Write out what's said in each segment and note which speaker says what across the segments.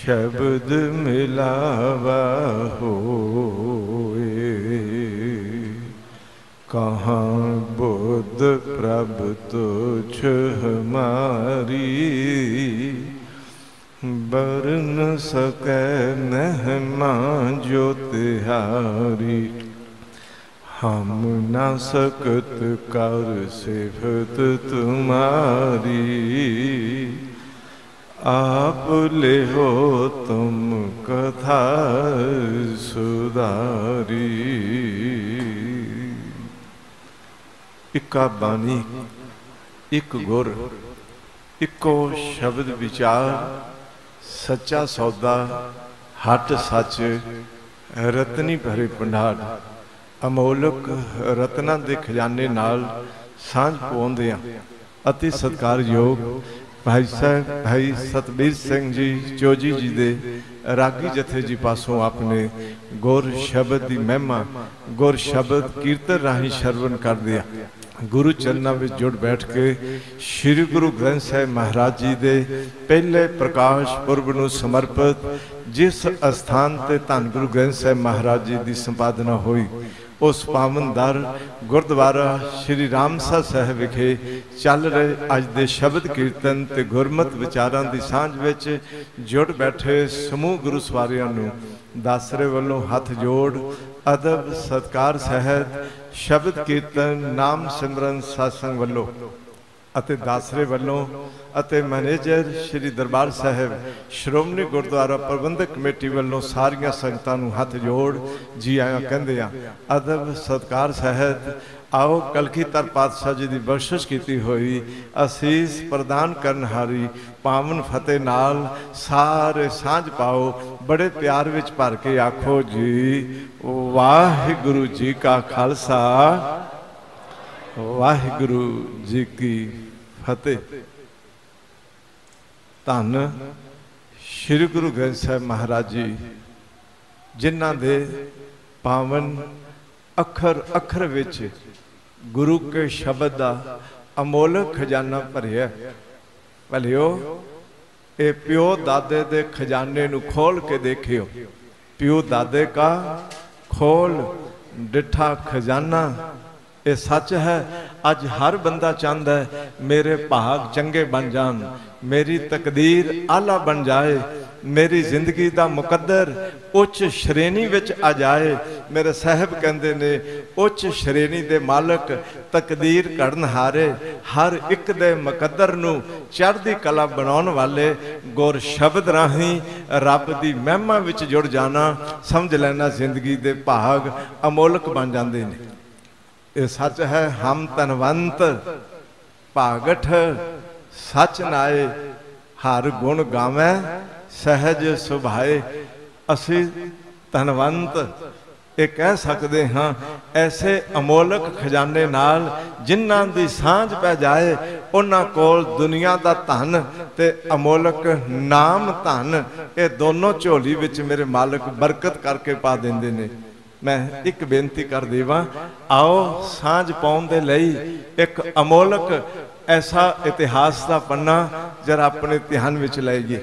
Speaker 1: ਸ਼ਬਦ ਮਿਲਾਵਾ ਹੋਏ। ਕਹਾਂ ਬੁੱਧ ਪ੍ਰਭ ਤੁਛ ਹਮਾਰੀ ਬਰਨ ਸਕੈ ਮਹਿਮਾ ਜੋ ਹਮ ਨਾ ਸਕਤ ਕਰ ਸਿਫਤ ਤੁਮਾਰੀ। आप ले हो तुम कथा सुधारी ਇੱਕਾ ਬਾਣੀ ਇੱਕ ਗੁਰ ਇੱਕੋ ਸ਼ਬਦ ਵਿਚਾਰ ਸੱਚਾ ਸੌਦਾ ਹੱਟ ਸੱਚ ਰਤਨੀ ਭਰੇ ਭੰਡਾਰ ਅਮੋਲਕ ਰਤਨਾਂ ਦੇ ਖਜ਼ਾਨੇ ਨਾਲ ਸਾਂਝ ਪਾਉਂਦੇ ਆ ਅਤੀ ਸਤਿਕਾਰਯੋਗ ਭਾਈ ਸਾਹਿਬ, ਭਾਈ ਸਤਬੀਰ ਸਿੰਘ ਜੀ, ਚੋਜੀ ਜੀ ਦੇ ਰਾਗੀ ਜਥੇ ਜੀ ਪਾਸੋਂ ਆਪਨੇ ਗੁਰ ਸ਼ਬਦ ਦੀ ਮਹਿਮਾ, ਗੁਰ ਸ਼ਬਦ ਕੀਰਤਨ ਰਾਹੀਂ ਸ਼ਰਵਨ ਕਰਦੇ ਆ। ਗੁਰੂ ਚਰਨਾਂ ਵਿੱਚ ਜੁੜ ਬੈਠ ਕੇ ਸ੍ਰੀ ਗੁਰੂ ਗ੍ਰੰਥ ਸਾਹਿਬ ਮਹਾਰਾਜ ਜੀ ਦੇ ਪਹਿਲੇ ਪ੍ਰਕਾਸ਼ ਪੁਰਬ ਨੂੰ ਸਮਰਪਿਤ ਜਿਸ ਅਸਥਾਨ ਤੇ ਧੰਨ ਗੁਰੂ ਗ੍ਰੰਥ ਸਾਹਿਬ ਮਹਾਰਾਜ ਜੀ ਦੀ ਸੰਪਾਦਨਾ ਹੋਈ ਉਸ ਪਾਵਨ ਦਰ ਗੁਰਦੁਆਰਾ ਸ੍ਰੀ ਰਾਮਸਰ ਸਾਹਿਬ ਵਿਖੇ ਚੱਲ ਰਹੇ ਅੱਜ ਦੇ ਸ਼ਬਦ ਕੀਰਤਨ ਤੇ ਗੁਰਮਤ ਵਿਚਾਰਾਂ ਦੀ ਸਾਂਝ ਵਿੱਚ ਜੁੜ ਬੈਠੇ ਸਮੂਹ ਗੁਰੂ ਸਵਾਰਿਆਂ ਨੂੰ ਦਾਸਰੇ ਵੱਲੋਂ ਹੱਥ ਜੋੜ, ਅਦਬ, ਸਤਕਾਰ ਸਹਿਤ ਸ਼ਬਦ ਕੀਰਤਨ ਨਾਮ ਸਿਮਰਨ satsang ਵੱਲੋਂ ਅਤੇ ਦਾਸਰੇ ਵੱਲੋਂ ਅਤੇ ਮੈਨੇਜਰ ਸ੍ਰੀ ਦਰਬਾਰ ਸਾਹਿਬ, ਸ਼੍ਰੋਮਣੀ ਗੁਰਦੁਆਰਾ ਪ੍ਰਬੰਧਕ ਕਮੇਟੀ ਵੱਲੋਂ ਸਾਰੀਆਂ ਸੰਗਤਾਂ ਨੂੰ ਹੱਥ ਜੋੜ ਜੀ ਆਇਆਂ ਕਹਿੰਦੇ ਆ ਅਦਬ ਸਤਕਾਰ ਸਹਿਤ ਆਓ ਕਲਗੀਧਰ ਪਾਤਸ਼ਾਹ ਜੀ ਦੀ ਬਖਸ਼ਿਸ਼ ਕੀਤੀ ਹੋਈ, ਅਸੀਸ ਪ੍ਰਦਾਨ ਕਰਨ ਹਾਰੀ ਪਾਵਨ ਫਤਿਹ ਨਾਲ ਸਾਰੇ ਸਾਂਝ ਪਾਓ, ਬੜੇ ਪਿਆਰ ਵਿੱਚ ਭਰ ਕੇ ਆਖੋ ਜੀ, ਵਾਹਿਗੁਰੂ ਜੀ ਕਾ ਖਾਲਸਾ। ਵਾਹਿਗੁਰੂ ਜੀ ਕੀ ਫਤਿਹ। ਧੰਨ ਸ੍ਰੀ ਗੁਰੂ ਗ੍ਰੰਥ ਸਾਹਿਬ ਮਹਾਰਾਜ ਜੀ, ਜਿਨ੍ਹਾਂ ਦੇ ਪਾਵਨ ਅੱਖਰ ਅੱਖਰ ਵਿੱਚ ਗੁਰੂ ਕੇ ਸ਼ਬਦ ਦਾ ਅਮੋਲਕ ਖਜ਼ਾਨਾ ਭਰਿਆ। ਭਲਿਓ, ਇਹ ਪਿਓ ਦਾਦੇ ਦੇ ਖਜ਼ਾਨੇ ਨੂੰ ਖੋਲ ਕੇ ਦੇਖਿਓ। ਪਿਓ ਦਾਦੇ ਕਾ ਖੋਲ ਡਿਠਾ ਖਜ਼ਾਨਾ ਇਹ ਸੱਚ ਹੈ, ਅੱਜ ਹਰ ਬੰਦਾ ਚਾਹੁੰਦਾ ਹੈ, ਮੇਰੇ ਭਾਗ ਚੰਗੇ ਬਣ ਜਾਣ, ਮੇਰੀ ਤਕਦੀਰ ਆਲਾ ਬਣ ਜਾਏ, ਮੇਰੀ ਜ਼ਿੰਦਗੀ ਦਾ ਮੁਕੱਦਰ ਉੱਚ ਸ਼੍ਰੇਣੀ ਵਿੱਚ ਆ ਜਾਏ। ਮੇਰੇ ਸਾਹਿਬ ਕਹਿੰਦੇ ਨੇ, ਉੱਚ ਸ਼੍ਰੇਣੀ ਦੇ ਮਾਲਕ ਤਕਦੀਰ ਘੜਨ ਹਾਰੇ, ਹਰ ਇੱਕ ਦੇ ਮੁਕੱਦਰ ਨੂੰ ਚੜ੍ਹਦੀ ਕਲਾ ਬਣਾਉਣ ਵਾਲੇ ਗੁਰ ਸ਼ਬਦ ਰਾਹੀਂ ਰੱਬ ਦੀ ਮਹਿਮਾ ਵਿੱਚ ਜੁੜ ਜਾਣਾ, ਸਮਝ ਲੈਣਾ ਜ਼ਿੰਦਗੀ ਦੇ ਭਾਗ ਅਮੋਲਕ ਬਣ ਜਾਂਦੇ ਨੇ। ਇਹ ਸੱਚ ਹੈ, ਹਮ ਤਨਵੰਤ ਭਾਗਠ, ਸੱਚ ਨਾਏ, ਹਰ ਗੁਣ ਗਾਵੇਂ, ਸਹਿਜ ਸੁਭਾਏ। ਅਸੀਂ ਧਨਵੰਤ ਇਹ ਕਹਿ ਸਕਦੇ ਹਾਂ, ਐਸੇ ਅਮੋਲਕ ਖਜ਼ਾਨੇ ਨਾਲ ਜਿਨ੍ਹਾਂ ਦੀ ਸਾਂਝ ਪੈ ਜਾਏ, ਉਹਨਾਂ ਕੋਲ ਦੁਨੀਆ ਦਾ ਧਨ ਤੇ ਅਮੋਲਕ ਨਾਮ ਧਨ, ਇਹ ਦੋਨੋਂ ਝੋਲੀ ਵਿੱਚ ਮੇਰੇ ਮਾਲਕ ਬਰਕਤ ਕਰਕੇ ਪਾ ਦਿੰਦੇ ਨੇ। ਮੈਂ ਇੱਕ ਬੇਨਤੀ ਕਰ ਦੇਵਾਂ ਆਓ ਸਾਂਝ ਪਾਉਣ ਦੇ ਲਈ ਇੱਕ ਅਮੋਲਕ ਐਸਾ ਇਤਿਹਾਸ ਦਾ ਪੰਨਾ ਜਰਾ ਆਪਣੇ ਧਿਆਨ ਵਿੱਚ ਲਈਏ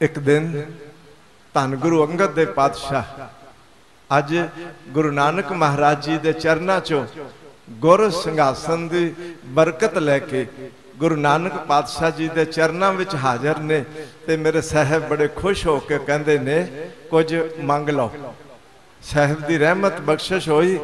Speaker 1: ਇੱਕ ਦਿਨ ਧੰਨ ਗੁਰੂ ਅੰਗਦ ਦੇ ਪਾਤਸ਼ਾਹ ਅੱਜ ਗੁਰੂ ਨਾਨਕ ਮਹਾਰਾਜ ਜੀ ਦੇ ਚਰਨਾਂ 'ਚੋਂ ਗੁਰ ਸਿੰਘਾਸਨ ਦੀ ਬਰਕਤ ਲੈ ਕੇ ਗੁਰੂ ਨਾਨਕ ਪਾਤਸ਼ਾਹ ਜੀ ਦੇ ਚਰਨਾਂ ਵਿੱਚ ਹਾਜ਼ਰ ਨੇ ਤੇ ਮੇਰੇ ਸਾਹਿਬ ਬੜੇ ਖੁਸ਼ ਹੋ ਕੇ ਕਹਿੰਦੇ ਨੇ, ਕੁਝ ਮੰਗ ਲਓ। ਸਾਹਿਬ ਦੀ ਰਹਿਮਤ ਬਖਸ਼ਿਸ਼ ਹੋਈ।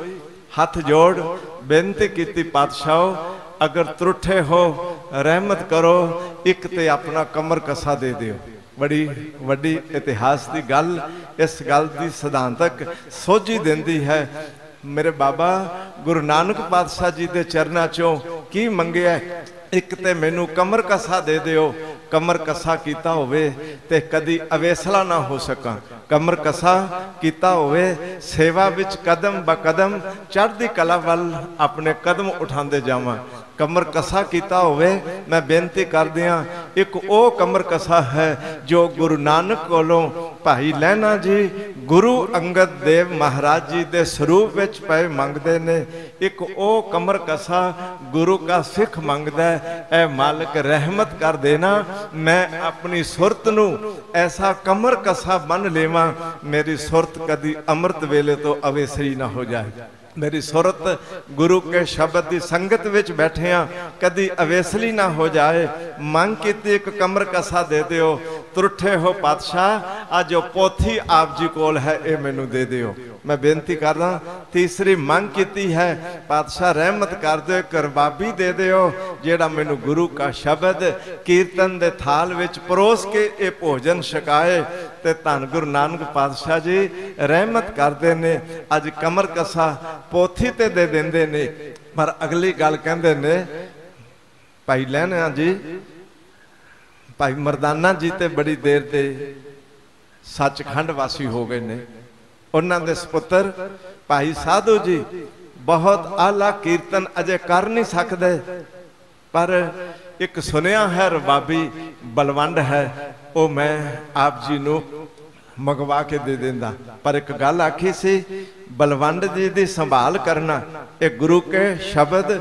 Speaker 1: ਹੱਥ ਜੋੜ, ਬੇਨਤੀ ਕੀਤੀ, ਪਾਤਸ਼ਾਹ, ਅਗਰ ਤਰੁੱਠੇ ਹੋ, ਰਹਿਮਤ ਕਰੋ, ਇੱਕ ਤੇ ਆਪਣਾ ਕਮਰ ਕਸਾ ਦੇ ਦਿਓ। ਬੜੀ ਵੱਡੀ ਇਤਿਹਾਸ ਦੀ ਗੱਲ, ਇਸ ਗੱਲ ਦੀ ਸਿਧਾਂਤਕ ਸੋਝੀ ਦਿੰਦੀ ਹੈ। ਮੇਰੇ ਬਾਬਾ, ਗੁਰੂ ਨਾਨਕ ਪਾਤਸ਼ਾਹ ਜੀ ਦੇ ਚਰਨਾਂ ਚੋਂ ਕੀ ਮੰਗਿਆ ਇੱਕ ਤੇ ਮੈਨੂੰ ਕਮਰ ਕਸਾ ਦੇ ਦਿਓ ਕਮਰ ਕੱਸਾ ਕੀਤਾ ਹੋਵੇ ਤੇ ਕਦੀ ਅਵੇਸਲਾ ਨਾ ਹੋ ਸਕਾਂ। ਕਮਰ ਕੱਸਾ ਕੀਤਾ ਹੋਵੇ, ਸੇਵਾ ਵਿੱਚ ਕਦਮ ਬ ਕਦਮ ਚੜ੍ਹਦੀ ਕਲਾ ਵੱਲ ਆਪਣੇ ਕਦਮ ਉਠਾਉਂਦੇ ਜਾਵਾਂ। ਕਮਰ ਕਸਾ ਕੀਤਾ ਹੋਵੇ, ਮੈਂ ਬੇਨਤੀ ਕਰਦਿਆਂ ਇੱਕ ਉਹ ਕਮਰ ਕਸਾ ਹੈ ਜੋ ਗੁਰੂ ਨਾਨਕ ਕੋਲੋਂ ਭਾਈ ਲਹਿਣਾ ਜੀ, ਗੁਰੂ ਅੰਗਦ ਦੇਵ ਮਹਾਰਾਜ ਜੀ ਦੇ ਸਰੂਪ ਵਿੱਚ ਪਏ ਮੰਗਦੇ ਨੇ। ਇੱਕ ਉਹ ਕਮਰ ਕਸਾ ਗੁਰੂ ਕਾ ਸਿੱਖ ਮੰਗਦਾ ਐ ਮਾਲਕ ਰਹਿਮਤ ਕਰ ਦੇਣਾ, ਮੈਂ ਆਪਣੀ ਸੁਰਤ ਨੂੰ ਐਸਾ ਕਮਰ ਕਸਾ ਬਨ ਲੇਵਾਂ, ਮੇਰੀ ਸੁਰਤ ਕਦੀ ਅੰਮ੍ਰਿਤ ਵੇਲੇ ਤੋਂ ਅਵੇਸਰੀ ਨਾ ਹੋ ਜਾਏ। ਮੇਰੀ ਸੁਰਤ ਗੁਰੂ ਕੇ ਸ਼ਬਦ ਦੀ ਸੰਗਤ ਵਿੱਚ ਬੈਠੇ ਬੈਠਿਆਂ ਕਦੀ ਅਵੇਸਲੀ ਨਾ ਹੋ ਜਾਏ। ਮੰਗ ਕੀਤੀ ਇੱਕ ਕਮਰ ਕਸਾ ਦੇ ਦਿਓ। ਤੁਰਠੇ ਹੋ ਪਾਤਸ਼ਾਹ ਆ ਜੋ ਪੋਥੀ ਆਪ ਜੀ ਕੋਲ ਹੈ, ਇਹ ਮੈਨੂੰ ਦੇ ਦਿਓ। ਮੈਂ ਬੇਨਤੀ ਕਰਦਾ, ਤੀਸਰੀ ਮੰਗ ਕੀਤੀ ਹੈ, ਪਾਤਸ਼ਾਹ ਰਹਿਮਤ ਕਰ ਦਿਓ ਕਰਬਾਬੀ ਦੇ ਦਿਓ, ਜਿਹੜਾ ਮੈਨੂੰ ਗੁਰੂ ਕਾ ਸ਼ਬਦ, ਕੀਰਤਨ ਦੇ ਥਾਲ ਵਿੱਚ ਪਰੋਸ ਕੇ ਇਹ ਭੋਜਨ ਛਕਾਏ। ਤੇ ਧੰਨ ਗੁਰੂ ਨਾਨਕ ਪਾਤਸ਼ਾਹ ਜੀ, ਰਹਿਮਤ ਕਰਦੇ ਨੇ, ਅੱਜ ਕਮਰ ਕਸਾ ਪੋਥੀ ਤੇ ਦੇ ਦਿੰਦੇ ਨੇ। ਪਰ ਅਗਲੀ ਗੱਲ ਕਹਿੰਦੇ ਨੇ, ਭਾਈ ਲੈਣਾ ਜੀ ਭਾਈ ਮਰਦਾਨਾ ਜੀ ਤੇ ਬੜੀ ਦੇਰ ਤੇ ਸੱਚਖੰਡ ਵਾਸੀ ਹੋ ਗਏ ਨੇ। ਉਹਨਾਂ ਦੇ ਸੁਪੁੱਤਰ ਭਾਈ ਸਾਧੂ ਜੀ ਬਹੁਤ ਆਲਾ ਕੀਰਤਨ ਅਜੇ ਕਰ ਨਹੀਂ ਸਕਦੇ, ਪਰ ਇੱਕ ਸੁਨਿਆ ਹੈ, ਰਬਾਬੀ ਬਲਵੰਡ ਹੈ, ਉਹ ਮੈਂ ਆਪ ਜੀ ਨੂੰ ਮੰਗਵਾ ਕੇ ਦੇ ਦਿੰਦਾ। ਪਰ ਇੱਕ ਗੱਲ ਆਖੀ ਸੀ ਬਲਵੰਡ ਜੀ ਦੀ ਸੰਭਾਲ ਕਰਨਾ, ਇਹ ਗੁਰੂ ਕੇ ਸ਼ਬਦ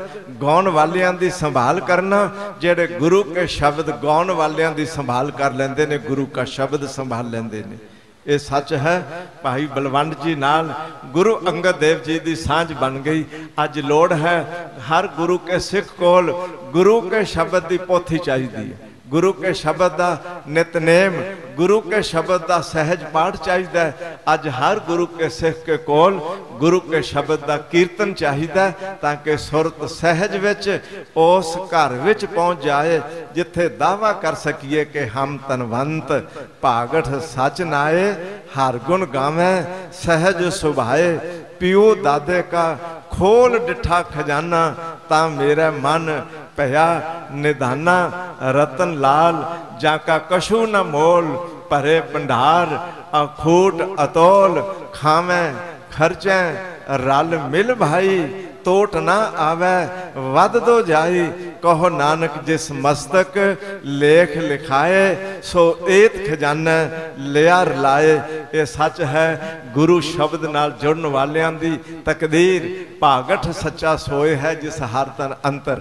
Speaker 1: ਗਾਉਣ ਵਾਲਿਆਂ ਦੀ ਸੰਭਾਲ ਕਰਨਾ, ਜਿਹੜੇ ਗੁਰੂ ਕੇ ਸ਼ਬਦ ਗਾਉਣ ਵਾਲਿਆਂ ਦੀ ਸੰਭਾਲ ਕਰ ਲੈਂਦੇ ਨੇ, ਗੁਰੂ ਕਾ ਸ਼ਬਦ ਸੰਭਾਲ ਲੈਂਦੇ ਨੇ। ਇਹ ਸੱਚ ਹੈ, ਭਾਈ ਬਲਵੰਡ ਜੀ ਨਾਲ ਗੁਰੂ ਅੰਗਦ ਦੇਵ ਜੀ ਦੀ ਸਾਂਝ ਬਣ ਗਈ। ਅੱਜ ਲੋੜ ਹੈ, ਹਰ ਗੁਰੂ ਕੇ ਸਿੱਖ ਕੋਲ ਗੁਰੂ ਕੇ ਸ਼ਬਦ ਦੀ ਪੋਥੀ ਚਾਹੀਦੀ ਹੈ। ਗੁਰੂ ਕੇ ਸ਼ਬਦ ਦਾ ਨਿਤਨੇਮ, ਗੁਰੂ ਕੇ ਸ਼ਬਦ ਦਾ ਸਹਿਜ ਪਾਠ ਚਾਹੀਦਾ ਹੈ। ਅੱਜ ਹਰ ਗੁਰੂ ਕੇ ਸਿੱਖ ਕੇ ਕੋਲ ਗੁਰੂ ਕੇ ਸ਼ਬਦ ਦਾ ਕੀਰਤਨ ਚਾਹੀਦਾ ਤਾਂ ਕਿ ਸੁਰਤ ਸਹਿਜ ਵਿੱਚ, ਉਸ ਘਰ ਵਿੱਚ ਪਹੁੰਚ ਜਾਏ, ਜਿੱਥੇ ਦਾਵਾ ਕਰ ਸਕੀਏ ਕਿ ਹਮ ਤਨਵੰਤ, ਭਾਗਠ ਸਚ ਨਾਏ, ਹਰ ਗੁਣ ਗਾਵੇਂ, ਸਹਿਜ ਸੁਭਾਏ, ਪਿਓ ਦਾਦੇ ਕਾ ਖੋਲ ਡਿਠਾ ਖਜ਼ਾਨਾ, ਤਾਂ ਮੇਰਾ ਮਨ ਭਇਆ, ਨਿਧਾਨਾ, ਰਤਨ ਲਾਲ, ਜਾਂ ਕਾ ਕਸ਼ੂ ਨ ਮੋਲ, ਭਰੇ ਭੰਡਾਰ, ਅਖੂਟ ਅਤੋਲ, ਖਾਵੇਂ, ਖਰਚੈ, ਰਲ ਮਿਲ ਭਾਈ ਟੋਟ ਨਾ ਆਵੇ, ਵੱਧ ਦੋ ਜਾਈ, ਕਹੋ ਨਾਨਕ ਜਿਸ ਮਸਤਕ ਲੇਖ ਲਿਖਾਏ, ਸੋ ਏਤ ਖਜ਼ਾਨਾ ਲਿਆ ਰਲਾਏ ਇਹ ਸੱਚ ਹੈ, ਗੁਰੂ ਸ਼ਬਦ ਨਾਲ ਜੁੜਨ ਵਾਲਿਆਂ ਦੀ ਤਕਦੀਰ, ਭਾਗਠ ਸੱਚਾ ਸੋਏ ਹੈ ਜਿਸ ਹਰ ਤਨ ਅੰਤਰ।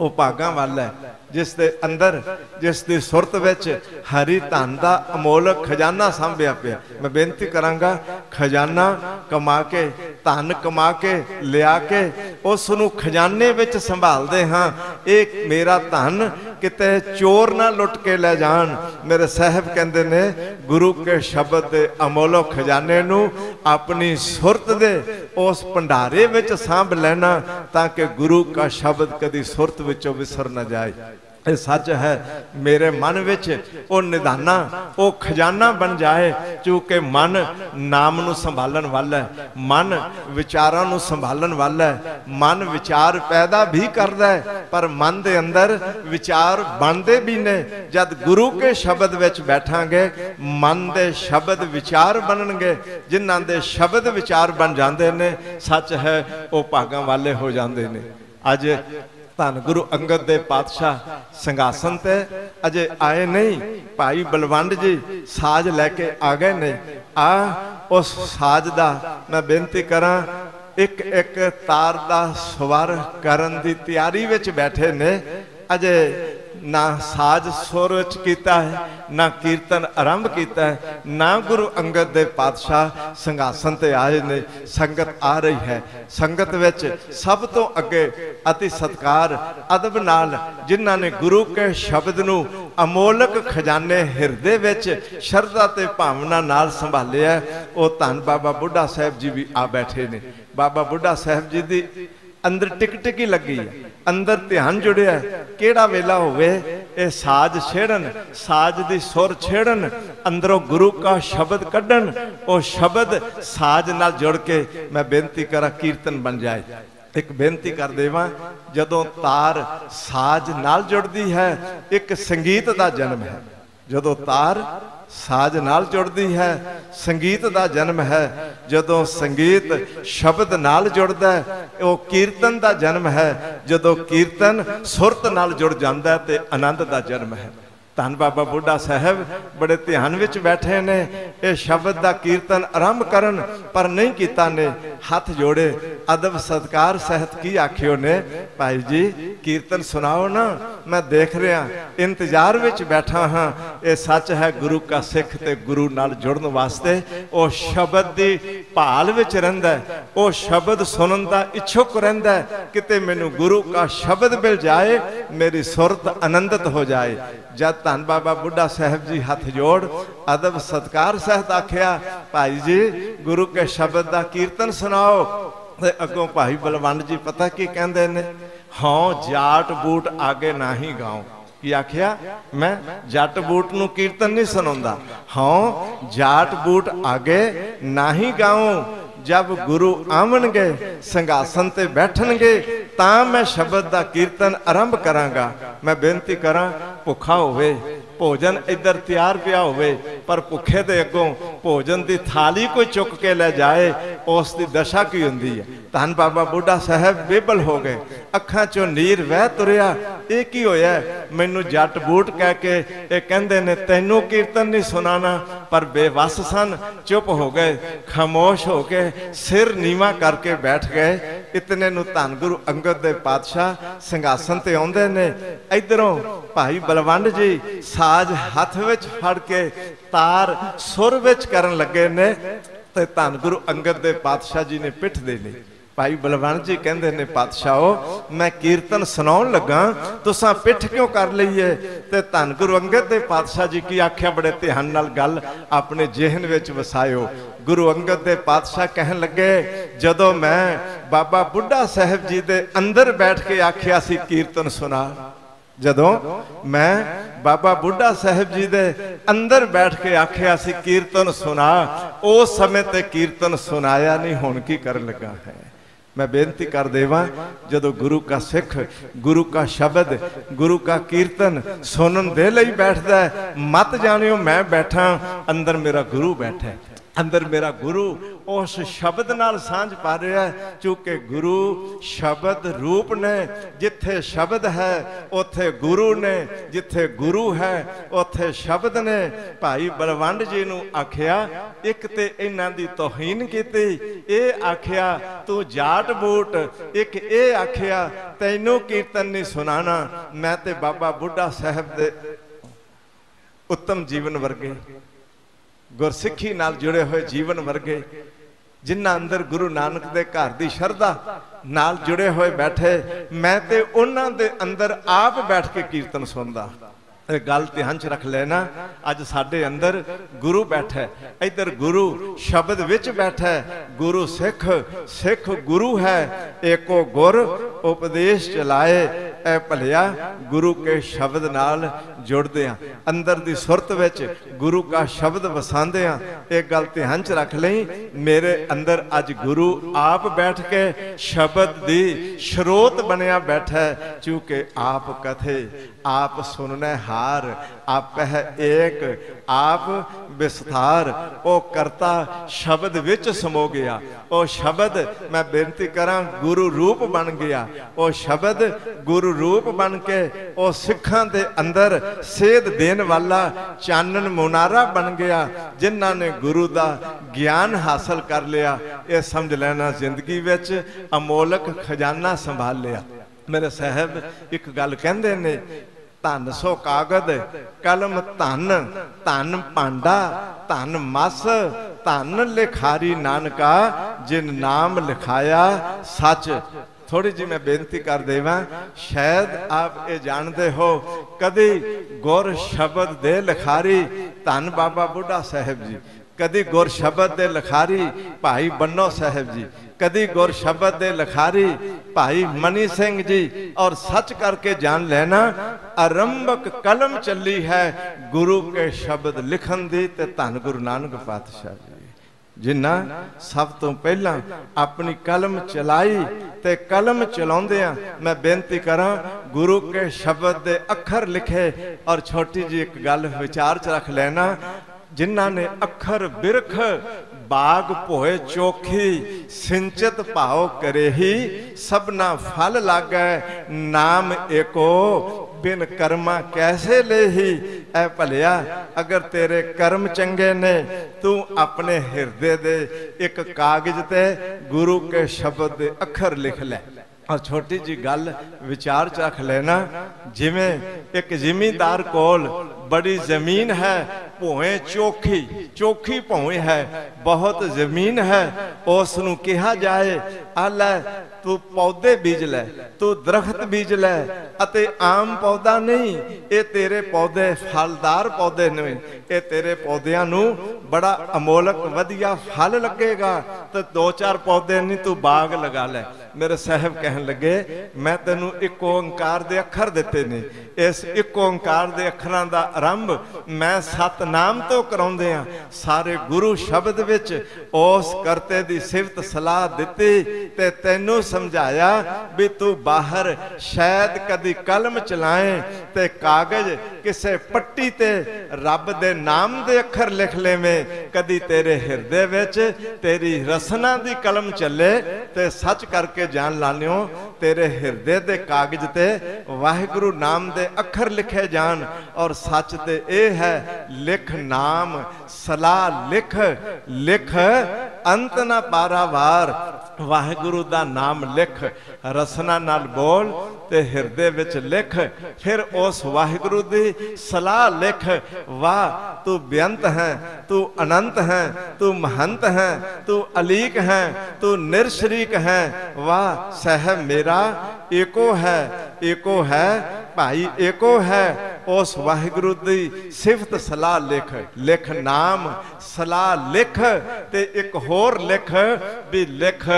Speaker 1: ਉਹ ਭਾਗਾਂ ਵੱਲ ਹੈ, ਜਿਸ ਦੇ ਅੰਦਰ, ਜਿਸ ਦੀ ਸੁਰਤ ਵਿੱਚ ਹਰੀ ਧਨ ਦਾ ਅਮੋਲਕ ਖਜ਼ਾਨਾ ਸੰਭਿਆ ਪਿਆ। ਮੈਂ ਬੇਨਤੀ ਕਰਾਂਗਾ, ਖਜ਼ਾਨਾ ਕਮਾ ਕੇ ਧਨ ਕਮਾ ਕੇ, ਲਿਆ ਕੇ, ਉਸ ਨੂੰ ਖਜ਼ਾਨੇ ਵਿੱਚ ਸੰਭਾਲਦੇ ਹਾਂ। ਇਹ ਮੇਰਾ ਧਨ ਕਿਤੇ ਚੋਰ ਨਾ ਲੁੱਟ ਕੇ ਲੈ ਜਾਣ। ਮੇਰੇ ਸਾਹਿਬ ਕਹਿੰਦੇ ਨੇ, ਗੁਰੂ ਕੇ ਸ਼ਬਦ ਦੇ ਅਮੋਲੋ ਖਜ਼ਾਨੇ ਨੂੰ ਆਪਣੀ ਸੁਰਤ ਦੇ ਉਸ ਭੰਡਾਰੇ ਵਿੱਚ ਸਾਂਭ ਲੈਣਾ ਤਾਂ ਕਿ ਗੁਰੂ ਕਾ ਸ਼ਬਦ ਕਦੀ ਸੁਰਤ ਵਿੱਚੋਂ ਵਿਸਰ ਨਾ ਜਾਏ। ਇਹ ਸੱਚ ਹੈ, ਮੇਰੇ ਮਨ ਵਿੱਚ ਉਹ ਨਿਧਾਨਾ ਉਹ ਖਜ਼ਾਨਾ ਬਣ ਜਾਏ, ਕਿਉਂਕਿ ਮਨ ਨਾਮ ਨੂੰ ਸੰਭਾਲਣ ਵਾਲਾ ਹੈ, ਮਨ ਵਿਚਾਰਾਂ ਨੂੰ ਸੰਭਾਲਣ ਵਾਲਾ ਹੈ, ਮਨ ਵਿਚਾਰ ਪੈਦਾ ਵੀ ਕਰਦਾ ਹੈ, ਪਰ ਮਨ ਦੇ ਅੰਦਰ ਵਿਚਾਰ ਬਣਦੇ ਵੀ ਨੇ, ਜਦ ਗੁਰੂ ਕੇ ਸ਼ਬਦ ਵਿੱਚ ਬੈਠਾਂਗੇ, ਮਨ ਦੇ ਸ਼ਬਦ ਵਿਚਾਰ ਬਣਨਗੇ, ਜਿਨ੍ਹਾਂ ਦੇ ਸ਼ਬਦ ਵਿਚਾਰ ਬਣ ਜਾਂਦੇ ਨੇ, ਸੱਚ ਹੈ, ਉਹ ਭਾਗਾਂ ਵਾਲੇ ਹੋ ਜਾਂਦੇ ਨੇ। ਅੱਜ ਧੰਨ ਗੁਰੂ ਅੰਗਦ ਦੇ ਪਾਤਸ਼ਾਹ ਸੰਘਾਸਨ ਤੇ ਅਜੇ ਆਏ ਨਹੀਂ। ਭਾਈ ਬਲਵੰਡ ਜੀ ਸਾਜ ਲੈ ਕੇ ਆ ਗਏ ਨੇ। ਆ, ਉਸ ਸਾਜ ਦਾ ਮੈਂ ਬੇਨਤੀ ਕਰਾਂ ਇੱਕ ਇੱਕ ਤਾਰ ਦਾ ਸਵਰ ਕਰਨ ਦੀ ਤਿਆਰੀ ਵਿੱਚ ਬੈਠੇ ਨੇ। ਅਜੇ ਨਾ ਸਾਜ ਸੁਰ ਵਿੱਚ ਕੀਤਾ ਹੈ, ਨਾ ਕੀਰਤਨ ਆਰੰਭ ਕੀਤਾ ਹੈ, ਨਾ ਗੁਰੂ ਅੰਗਦ ਦੇ ਪਾਤਸ਼ਾਹ ਸੰਘਾਸਨ ਤੇ ਆਏ ਨੇ ਸੰਗਤ ਆ ਰਹੀ ਹੈ। ਸੰਗਤ ਵਿੱਚ ਸਭ ਤੋਂ ਅੱਗੇ ਅਤੀ ਸਤਕਾਰ, ਅਦਬ ਨਾਲ ਜਿਨ੍ਹਾਂ ਨੇ ਗੁਰੂ ਕੇ ਸ਼ਬਦ ਨੂੰ ਅਮੋਲਕ ਖਜ਼ਾਨੇ ਹਿਰਦੇ ਵਿੱਚ ਸ਼ਰਧਾ ਤੇ ਭਾਵਨਾ ਨਾਲ ਸੰਭਾਲਿਆ ਉਹ ਧੰਨ ਬਾਬਾ ਬੁੱਢਾ ਸਾਹਿਬ ਜੀ ਵੀ ਆ ਬੈਠੇ ਨੇ। ਬਾਬਾ ਬੁੱਢਾ ਸਾਹਿਬ ਜੀ ਦੀ ਅੰਦਰ ਟਿਕ ਟਿਕ ਲੱਗੀ ਹੈ। ਅੰਦਰ ਧਿਆਨ ਜੁੜਿਆ ਕਿਹੜਾ ਵੇਲਾ ਹੋਵੇ? ਇਹ ਸਾਜ ਛੇੜਨ, ਸਾਜ ਦੀ ਸੁਰ ਛੇੜਨ, ਅੰਦਰੋਂ ਗੁਰੂ ਕਾ ਸ਼ਬਦ ਕੱਢਣ, ਉਹ ਸ਼ਬਦ ਸਾਜ ਨਾਲ ਜੁੜ ਕੇ ਮੈਂ ਬੇਨਤੀ ਕਰਾਂ ਕੀਰਤਨ ਬਣ ਜਾਏ। ਇੱਕ ਬੇਨਤੀ ਕਰ ਦੇਵਾਂ, ਜਦੋਂ ਤਾਰ ਸਾਜ਼ ਨਾਲ ਜੁੜਦੀ ਹੈ, ਇੱਕ ਸੰਗੀਤ ਦਾ ਜਨਮ ਹੈ। ਜਦੋਂ ਤਾਰ ਸਾਜ਼ ਨਾਲ ਜੁੜਦੀ ਹੈ, ਸੰਗੀਤ ਦਾ ਜਨਮ ਹੈ। ਜਦੋਂ ਸੰਗੀਤ ਸ਼ਬਦ ਨਾਲ ਜੁੜਦਾ ਹੈ, ਉਹ ਕੀਰਤਨ ਦਾ ਜਨਮ ਹੈ। ਜਦੋਂ ਕੀਰਤਨ ਸੁਰਤ ਨਾਲ ਜੁੜ ਜਾਂਦਾ ਹੈ ਤੇ ਆਨੰਦ ਦਾ ਜਨਮ ਹੈ। ਧੰਨ ਬਾਬਾ ਬੁੱਢਾ ਸਾਹਿਬ, ਬੜੇ ਧਿਆਨ ਵਿੱਚ ਬੈਠੇ ਨੇ। ਇਹ ਸ਼ਬਦ ਦਾ ਕੀਰਤਨ ਆਰੰਭ ਕਰਨ ਪਰ ਨਹੀਂ ਕੀਤਾ ਨੇ। ਹੱਥ ਜੋੜੇ, ਅਦਬ ਸਤਕਾਰ ਸਹਿਤ ਕੀ ਆਖਿਓ ਨੇ? ਭਾਈ ਜੀ, ਕੀਰਤਨ ਸੁਣਾਓ ਨਾ। ਮੈਂ ਦੇਖ ਰਿਹਾ, ਇੰਤਜ਼ਾਰ ਵਿੱਚ ਬੈਠਾ ਹਾਂ। ਇਹ ਸੱਚ ਹੈ, ਗੁਰੂ ਕਾ ਸਿੱਖ ਤੇ ਗੁਰੂ ਨਾਲ ਜੁੜਨ ਵਾਸਤੇ ਉਹ ਸ਼ਬਦ ਦੀ ਭਾਲ ਵਿੱਚ ਰਹਿੰਦਾ ਉਹ ਸ਼ਬਦ ਸੁਣਨ ਦਾ ਇੱਛੁਕ ਰਹਿੰਦਾ ਕਿਤੇ ਮੈਨੂੰ ਗੁਰੂ ਕਾ ਸ਼ਬਦ ਮਿਲ ਜਾਏ, ਮੇਰੀ ਸੁਰਤ ਆਨੰਦਿਤ ਹੋ ਜਾਏ। ਜਦ ਧੰਨ ਬਾਬਾ ਬੁੱਢਾ ਸਾਹਿਬ ਜੀ ਹੱਥ ਜੋੜ, ਅਦਬ ਸਤਕਾਰ ਸਹਿਤ ਆਖਿਆ, ਭਾਈ ਜੀ, ਗੁਰੂ ਕੇ ਸ਼ਬਦ ਦਾ ਕੀਰਤਨ ਸੁਣਾਓ। ਤੇ ਅੱਗੋਂ ਭਾਈ ਬਲਵੰਡ ਜੀ, ਪਤਾ ਕੀ ਕਹਿੰਦੇ ਨੇ? ਹਾਂ, ਜਾਟ ਬੂਟ ਆਗੇ ਨਹੀਂ ਗਾਉ। ਕੀ ਆਖਿਆ? ਮੈਂ ਜੱਟ ਬੂਟ ਨੂੰ ਕੀਰਤਨ ਨਹੀਂ ਸੁਣਾਉਂਦਾ। ਹਾਂ, ਜਾਟ ਬੂਟ ਆਗੇ ਨਹੀਂ ਗਾਉ। ਜਬ ਗੁਰੂ ਆਵਣਗੇ, ਸੰਘਾਸਨ ਤੇ ਬੈਠਣਗੇ, ਤਾਂ ਮੈਂ ਸ਼ਬਦ ਦਾ ਕੀਰਤਨ ਆਰੰਭ ਕਰਾਂਗਾ। ਮੈਂ ਬੇਨਤੀ ਕਰਾਂ, ਭੁੱਖਾ ਹੋਵੇ, ਭੋਜਨ ਇੱਧਰ ਤਿਆਰ ਪਿਆ ਹੋਵੇ ਪਰ ਭੁੱਖੇ ਦੇ ਅੱਗੋਂ ਭੋਜਨ ਦੀ ਥਾਲੀ ਕੋਈ ਚੁੱਕ ਕੇ ਲੈ ਜਾਏ, ਉਸ ਦੀ ਦਸ਼ਾ ਕੀ ਹੁੰਦੀ ਹੈ? ਧੰਨ ਬਾਬਾ ਬੁੱਢਾ ਸਾਹਿਬ ਬੇਬਲ ਹੋ ਗਏ। ਅੱਖਾਂ ਚੋਂ ਨੀਰ ਵਹਿ ਤੁਰਿਆ। ਇਹ ਕੀ ਹੋਇਆ? ਮੈਨੂੰ ਜੱਟ ਬੂਟ ਕਹਿ ਕੇ ਇਹ ਕਹਿੰਦੇ ਨੇ, ਤੈਨੂੰ ਕੀਰਤਨ ਨਹੀਂ ਸੁਣਾਣਾ ਪਰ ਬੇਵਸ ਸਨ। ਚੁੱਪ ਹੋ ਗਏ। ਖਾਮੋਸ਼ ਹੋ ਕੇ ਸਿਰ ਨੀਵਾ ਕਰਕੇ ਬੈਠ ਗਏ। ਇਤਨੇ ਨੂੰ ਧੰਨ ਗੁਰੂ ਅੰਗਦ ਦੇ ਪਾਤਸ਼ਾਹ ਸਿੰਘਾਸਨ ਤੇ ਆਉਂਦੇ ਨੇ। ਇਧਰੋਂ ਭਾਈ ਬਲਵੰਡ ਜੀ ਸਾਜ ਹੱਥ ਵਿੱਚ ਫੜ ਕੇ ਤਾਰ ਸੁਰ ਵਿੱਚ ਕਰਨ ਲੱਗੇ ਨੇ ਤੇ ਧੰਨ ਗੁਰੂ ਅੰਗਦ ਦੇ ਪਾਤਸ਼ਾਹ ਜੀ ਨੇ ਪਿੱਠ ਦੇ ਲਈ ਭਾਈ ਬਲਵੰਤ ਜੀ ਕਹਿੰਦੇ ਨੇ, ਪਾਤਸ਼ਾਹੋ, ਮੈਂ ਕੀਰਤਨ ਸੁਣਾਉਣ ਲੱਗਾ, ਤੁਸੀਂ ਪਿੱਠ ਕਿਉਂ ਕਰ ਲਈਏ? ਤੇ ਧੰਨ ਗੁਰੂ ਅੰਗਦ ਦੇ ਪਾਤਸ਼ਾਹ ਜੀ ਕੀ ਆਖਿਆ, ਬੜੇ ਧਿਆਨ ਨਾਲ ਗੱਲ ਆਪਣੇ ਜਿਹਨ ਵਿੱਚ ਵਸਾਇਓ। ਗੁਰੂ ਅੰਗਦ ਦੇ ਪਾਤਸ਼ਾਹ ਕਹਿਣ ਲੱਗੇ, ਜਦੋਂ ਮੈਂ ਬਾਬਾ ਬੁੱਢਾ ਸਾਹਿਬ ਜੀ ਦੇ ਅੰਦਰ ਬੈਠ ਕੇ ਆਖਿਆ ਸੀ, ਕੀਰਤਨ ਸੁਣਾ। ਜਦੋਂ ਮੈਂ ਬਾਬਾ ਬੁੱਢਾ ਸਾਹਿਬ ਜੀ ਦੇ ਅੰਦਰ ਬੈਠ ਕੇ ਆਖਿਆ ਸੀ, ਕੀਰਤਨ ਸੁਣਾ। ਉਸ ਸਮੇਂ ਤੇ ਕੀਰਤਨ ਸੁਣਾਇਆ ਨਹੀਂ, ਹੁਣ ਕੀ ਕਰਨ ਲੱਗਾ ਹੈ? ਮੈਂ ਬੇਨਤੀ ਕਰ ਦੇਵਾਂ, ਜਦੋਂ ਗੁਰੂ ਕਾ ਸਿੱਖ, ਗੁਰੂ ਕਾ ਸ਼ਬਦ, ਗੁਰੂ ਕਾ ਕੀਰਤਨ ਸੁਣਨ ਦੇ ਲਈ ਬੈਠਦਾ ਮਤ ਜਾਣਿਓ ਮੈਂ ਬੈਠਾ, ਅੰਦਰ ਮੇਰਾ ਗੁਰੂ ਬੈਠਾ ਅੰਦਰ ਮੇਰਾ ਗੁਰੂ ਉਸ ਸ਼ਬਦ ਨਾਲ ਸਾਂਝ ਪਾ ਰਿਹਾ ਹੈ, ਕਿਉਂਕਿ ਗੁਰੂ ਸ਼ਬਦ ਰੂਪ ਨੇ, ਜਿੱਥੇ ਸ਼ਬਦ ਹੈ, ਉੱਥੇ ਗੁਰੂ ਨੇ, ਜਿੱਥੇ ਗੁਰੂ ਹੈ, ਉੱਥੇ ਸ਼ਬਦ ਨੇ। ਭਾਈ ਬਲਵੰਡ ਜੀ ਨੂੰ ਆਖਿਆ, ਇੱਕ ਤੇ ਇਹਨਾਂ ਦੀ ਤੋਹੀਨ ਕੀਤੀ, ਇਹ ਆਖਿਆ, ਤੂੰ ਜਾਟ ਬੂਟ। ਇੱਕ ਇਹ ਆਖਿਆ, ਤੈਨੂੰ ਕੀਰਤਨ ਨਹੀਂ ਸੁਣਾਣਾ ਮੈਂ ਤੇ ਬਾਬਾ ਬੁੱਢਾ ਸਾਹਿਬ ਦੇ ਉੱਤਮ ਜੀਵਨ ਵਰਗੇ ਗੁਰਸਿੱਖੀ ਨਾਲ ਜੁੜੇ ਹੋਏ ਜੀਵਨ ਵਰਗੇ, ਜਿਨ੍ਹਾਂ ਅੰਦਰ ਗੁਰੂ ਨਾਨਕ ਦੇ ਘਰ ਦੀ ਸ਼ਰਧਾ ਨਾਲ ਜੁੜੇ ਹੋਏ ਬੈਠੇ, ਮੈਂ ਤੇ ਉਹਨਾਂ ਦੇ ਅੰਦਰ ਆਪ ਬੈਠ ਕੇ ਕੀਰਤਨ ਸੁਣਦਾ। ਇਹ ਗੱਲ ਧਿਆਨ ਚ ਰੱਖ ਲੈਣਾ, ਅੱਜ ਸਾਡੇ ਅੰਦਰ ਗੁਰੂ ਬੈਠਾ ਇੱਧਰ ਗੁਰੂ ਸ਼ਬਦ ਵਿੱਚ ਬੈਠਾ ਗੁਰੂ ਸਿੱਖ ਸਿੱਖ ਗੁਰੂ ਹੈ, ਏਕੋ ਗੁਰ ਉਪਦੇਸ਼ ਚਲਾਏ ਐ ਭਲਿਆ, ਗੁਰੂ ਕੇ ਸ਼ਬਦ ਨਾਲ ਜੁੜਦੇ ਆ। ਅੰਦਰ ਦੀ ਸੁਰਤ ਵਿੱਚ ਗੁਰੂ ਕਾ ਸ਼ਬਦ ਵਸਾਉਂਦੇ ਆ। ਇਹ ਗੱਲ ਧਿਆਨ ਚ ਰੱਖ ਲਈ, ਮੇਰੇ ਅੰਦਰ ਅੱਜ ਗੁਰੂ ਆਪ ਬੈਠ ਕੇ ਸ਼ਬਦ ਦੀ ਸ਼ਰੋਤ ਬਣਿਆ ਬੈਠਾ ਹੈ ਕਿਉਂਕਿ ਆਪ ਕਥੇ, ਆਪ ਸੁਣਨੇ ਹਾਰ ਆਪ ਏਕ ਆਪ ਵਿਸਥਾਰ, ਉਹ ਕਰਤਾ ਸ਼ਬਦ ਵਿੱਚ ਸਮੋ ਗਿਆ। ਉਹ ਸ਼ਬਦ ਮੈਂ ਬੇਨਤੀ ਕਰਾਂ ਗੁਰੂ ਰੂਪ ਬਣ ਗਿਆ। ਉਹ ਸ਼ਬਦ ਗੁਰੂ ਰੂਪ ਬਣ ਕੇ ਉਹ ਸਿੱਖਾਂ ਦੇ ਅੰਦਰ ਸੇਧ ਦੇਣ ਵਾਲਾ ਚਾਨਣ ਮੁਨਾਰਾ ਬਣ ਗਿਆ, ਜਿਨ੍ਹਾਂ ਨੇ ਗੁਰੂ ਦਾ ਗਿਆਨ ਹਾਸਲ ਕਰ ਲਿਆ। ਇਹ ਸਮਝ ਲੈਣਾ ਜ਼ਿੰਦਗੀ ਵਿੱਚ ਅਮੋਲਕ ਖਜ਼ਾਨਾ ਸੰਭਾਲ ਲਿਆ ਮੇਰੇ ਸਾਹਿਬ, ਇੱਕ ਗੱਲ ਕਹਿੰਦੇ ਨੇ ਧਨ ਸੋ ਕਾਗਦ, ਕਲਮ ਧਨ ਧਨ ਭਾਂਡਾ, ਧਨ ਮਸ, ਧਨ ਲਿਖਾਰੀ ਨਾਨਕਾ, ਜਿਨ ਨਾਮ ਲਿਖਾਇਆ ਸੱਚ। ਥੋੜੀ ਜਿਹੀ ਮੈਂ ਬੇਨਤੀ ਕਰ ਦੇਵਾਂ, ਸ਼ਾਇਦ ਆਪ ਇਹ ਜਾਣਦੇ ਹੋ, ਕਦੀ ਗੁਰ ਸ਼ਬਦ ਦੇ ਲਿਖਾਰੀ ਧੰਨ ਬਾਬਾ ਬੁੱਢਾ ਸਾਹਿਬ ਜੀ ਕਦੀ ਗੁਰ ਸ਼ਬਦ ਦੇ ਲਿਖਾਰੀ ਭਾਈ ਬੰਨੋ ਸਾਹਿਬ ਜੀ, ਕਦੀ ਗੁਰ ਸ਼ਬਦ ਦੇ ਲਿਖਾਰੀ ਭਾਈ ਮਨੀ ਸਿੰਘ ਜੀ, ਔਰ ਸੱਚ ਕਰਕੇ ਜਾਣ ਲੈਣਾ, ਆਰੰਭਕ ਕਲਮ ਚੱਲੀ ਹੈ ਗੁਰੂ ਕੇ ਸ਼ਬਦ ਲਿਖਣ ਦੀ ਤੇ ਧੰਨ ਗੁਰੂ ਨਾਨਕ ਪਾਤਸ਼ਾਹ ਜੀ। ਜਿਨ੍ਹਾਂ ਸਭ ਤੋਂ ਪਹਿਲਾਂ ਆਪਣੀ ਕਲਮ ਚਲਾਈ ਤੇ ਕਲਮ ਚਲਾਉਂਦਿਆਂ ਮੈਂ ਬੇਨਤੀ ਕਰਾਂ, ਗੁਰੂ ਕੇ ਸ਼ਬਦ ਦੇ ਅੱਖਰ ਲਿਖੇ ਔਰ ਛੋਟੀ ਜੀ ਇੱਕ ਗੱਲ ਵਿਚਾਰ ਚ ਰੱਖ ਲੈਣਾ ਜਿਨ੍ਹਾਂ ਨੇ ਅੱਖਰ ਬਿਰਖ, ਬਾਗ ਭੋਏ ਚੋਖੀ, ਸਿੰਚਤ ਭਾਉ ਕਰੇਹੀ, ਸਭਨਾ ਫਲ ਲਾਗੈ, ਨਾਮ ਏਕੋ ਬਿਨ ਕਰਮਾ ਕੈਸੇ ਲੇਹੀ? ਐ ਭਲਿਆ, ਅਗਰ ਤੇਰੇ ਕਰਮ ਚੰਗੇ ਨੇ, ਤੂੰ ਆਪਣੇ ਹਿਰਦੇ ਦੇ ਇੱਕ ਕਾਗਜ਼ ਤੇ ਗੁਰੂ ਕੇ ਸ਼ਬਦ ਦੇ ਅੱਖਰ ਲਿਖ ਲੈ। ਔਰ ਛੋਟੀ ਜੀ ਗੱਲ ਵਿਚਾਰ ਚ ਰੱਖ ਲੈਣਾ। ਜਿਵੇਂ ਇੱਕ ਜ਼ਿਮੀਂਦਾਰ ਕੋਲ ਬੜੀ ਜ਼ਮੀਨ ਹੈ, ਭੋਏ ਚੋਖੀ ਚੋਖੀ ਭੋਏ ਹੈ, ਬਹੁਤ ਜ਼ਮੀਨ ਹੈ, ਉਸ ਨੂੰ ਕਿਹਾ ਜਾਏ, ਆ ਤੂੰ ਪੌਦੇ ਬੀਜ ਲੈ, ਤੂੰ ਦਰਖਤ ਬੀਜ ਲੈ ਅਤੇ ਆਮ ਪੌਦਾ ਨਹੀਂ। ਇਹ ਤੇਰੇ ਪੌਦੇ ਫਲਦਾਰ ਪੌਦੇ ਨੇ। ਇਹ ਤੇਰੇ ਪੌਦਿਆਂ ਨੂੰ ਬੜਾ ਅਮੋਲਕ ਵਧੀਆ ਫਲ ਲੱਗੇਗਾ ਤੇ ਦੋ ਚਾਰ ਪੌਦੇ ਨਹੀਂ ਤੂੰ ਬਾਗ ਲਗਾ ਲੈ। ਮੇਰੇ ਸਾਹਿਬ ਕਹਿਣ ਲੱਗੇ, ਮੈਂ ਤੈਨੂੰ ਇੱਕ ਓੰਕਾਰ ਦੇ ਅੱਖਰ ਦਿੱਤੇ ਨੇ। ਇਸ ਇੱਕ ਓੰਕਾਰ ਦੇ ਅੱਖਰਾਂ ਦਾ ਆਰੰਭ ਮੈਂ ਸਤਨਾਮ ਤੋਂ ਕਰਾਉਂਦੇ ਆ ਸਾਰੇ ਗੁਰੂ ਸ਼ਬਦ ਵਿੱਚ ਉਸ ਕਰਤੇ ਦੀ ਸਿਫਤ ਸਲਾਹ ਦਿੱਤੀ ਤੇ ਤੈਨੂੰ ਸਮਝਾਇਆ ਵੀ ਤੂੰ ਬਾਹਰ ਸ਼ਾਇਦ ਕਦੀ ਕਲਮ ਚਲਾਏ ਤੇ ਕਾਗਜ਼ ਕਿਸੇ ਪੱਟੀ ਤੇ ਰੱਬ ਦੇ ਨਾਮ ਦੇ ਅੱਖਰ ਲਿਖ ਲੈਵੇਂ। ਕਦੀ ਤੇਰੇ ਹਿਰਦੇ ਵਿੱਚ ਤੇਰੀ ਰਸਨਾ ਦੀ ਕਲਮ ਚੱਲੇ ਤੇ ਸੱਚ ਕਰਕੇ ਜਾਣ ਲਾਲਿਓ ਤੇਰੇ ਹਿਰਦੇ ਦੇ ਕਾਗਜ਼ ਤੇ ਵਾਹਿਗੁਰੂ ਨਾਮ ਦੇ ਅੱਖਰ ਲਿਖੇ ਜਾਣ ਔਰ ਸੱਚ ਤੇ ਇਹ ਹੈ, ਲਿਖ ਨਾਮ, ਸਲਾਹ ਲਿਖ ਲਿਖ, ਅੰਤ ਨਾ ਪਾਰਾਵਾਰ। ਵਾਹਿਗੁਰੂ ਦਾ ਨਾਮ ਲਿਖ, ਰਸਨਾ ਨਾਲ ਬੋਲ ਤੇ ਹਿਰਦੇ ਵਿੱਚ ਲਿਖ। ਫਿਰ ਉਸ ਵਾਹਿਗੁਰੂ ਦੀ ਸਲਾਹ ਲਿਖ, ਵਾਹ, ਤੂੰ ਬੇਅੰਤ ਹੈ, ਤੂੰ ਅਨੰਤ ਹੈ, ਤੂੰ ਮਹੰਤ ਹੈ, ਤੂੰ ਅਲੀਕ ਹੈ, ਤੂੰ ਨਿਰਸ਼ਰੀਕ ਹੈ। ਵਾਹ ਸਹਿ ਮੇਰਾ, ਏਕੋ ਹੈ ਏਕੋ ਹੈ ਭਾਈ, ਏਕੋ ਹੈ। ਉਸ ਵਾਹਿਗੁਰੂ ਦੀ ਸਿਫਤ ਸਲਾਹ ਲਿਖ ਲਿਖ ਨਾਮ, ਸਲਾਹ ਲਿਖ ਤੇ ਇੱਕ ਹੋਰ ਲਿਖ ਵੀ ਲਿਖ,